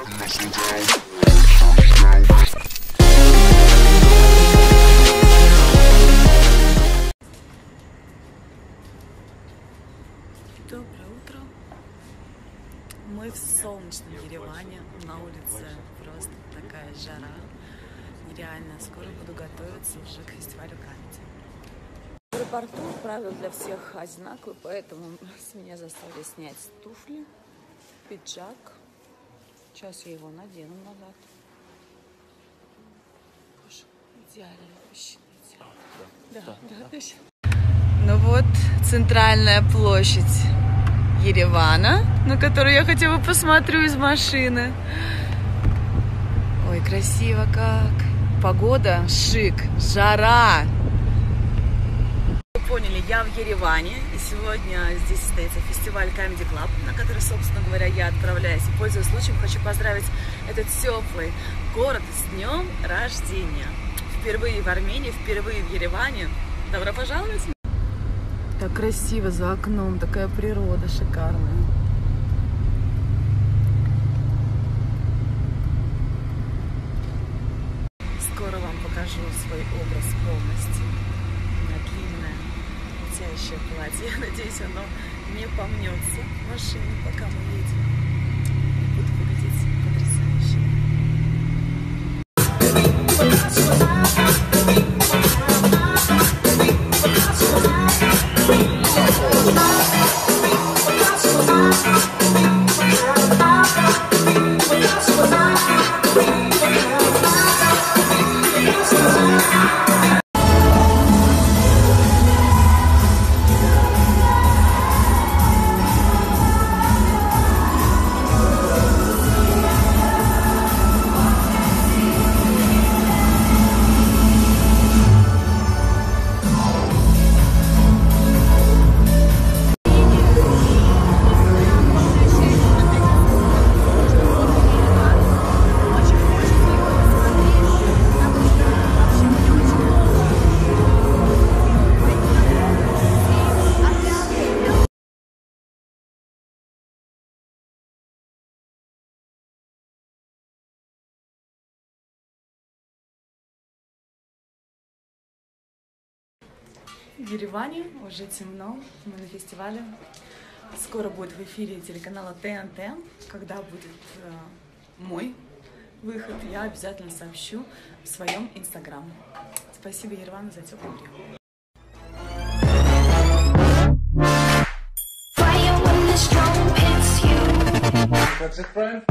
Доброе утро. Мы в солнечном Ереване. На улице просто такая жара. Нереально. Скоро буду готовиться уже к фестивалю Канди. В аэропорту правила для всех одинаковые, поэтому с меня заставили снять туфли, пиджак. Сейчас я его надену назад. Боже, Идеально, мужчина, идеально. Да, да, точно. Ну вот, центральная площадь Еревана, на которую я хотя бы посмотрю из машины. Ой, красиво как. Погода шик, жара. Поняли, я в Ереване, и сегодня здесь состоится фестиваль Comedy Club, на который, собственно говоря, я отправляюсь. И, пользуясь случаем, хочу поздравить этот теплый город с днем рождения. Впервые в Армении, впервые в Ереване. Добро пожаловать! Так красиво за окном, такая природа шикарная. Скоро вам покажу свой образ полностью. У меня летящее платье. Я надеюсь, оно не помнется в машине, пока мы едем. Буду выглядеть потрясающе. В Ереване уже темно, мы на фестивале. Скоро будет в эфире телеканала ТНТ. Когда будет э, мой выход, я обязательно сообщу в своем инстаграм. Спасибо, Ереван, за теплый прием. That's it, friend?